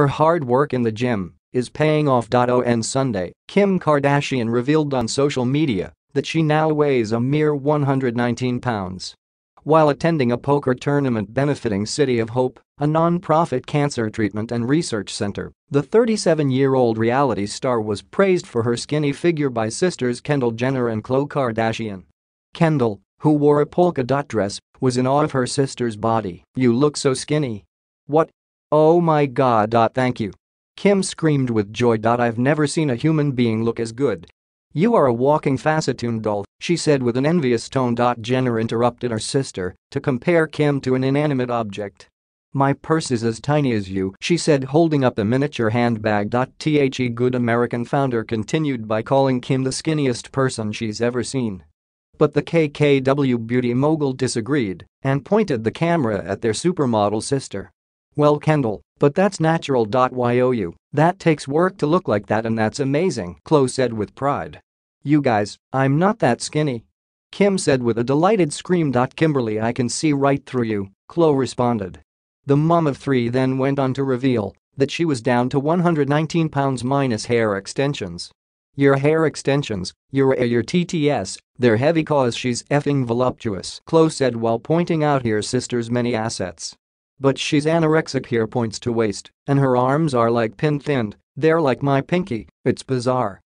Her hard work in the gym is paying off. On Sunday, Kim Kardashian revealed on social media that she now weighs a mere 119 pounds. While attending a poker tournament benefiting City of Hope, a non-profit cancer treatment and research center, the 37-year-old reality star was praised for her skinny figure by sisters Kendall Jenner and Khloe Kardashian. Kendall, who wore a polka dot dress, was in awe of her sister's body. You look so skinny. What? Oh my god. Uh, thank you. Kim screamed with joy. I've never seen a human being look as good. You are a walking Facetune doll, she said with an envious tone. Jenner interrupted her sister to compare Kim to an inanimate object. My purse is as tiny as you, she said holding up a miniature handbag. The Good American founder continued by calling Kim the skinniest person she's ever seen. But the KKW beauty mogul disagreed and pointed the camera at their supermodel sister. Well Kendall, but that's natural. You, that takes work to look like that and that's amazing, Khloe said with pride. You guys, I'm not that skinny. Kim said with a delighted scream. Kimberly I can see right through you, Khloe responded. The mom of three then went on to reveal that she was down to 119 pounds minus hair extensions. Your hair extensions, your your TTS, they're heavy cause she's effing voluptuous, Khloe said while pointing out her sister's many assets. But she's anorexic here points to waist, and her arms are like pin thinned, they're like my pinky, it's bizarre.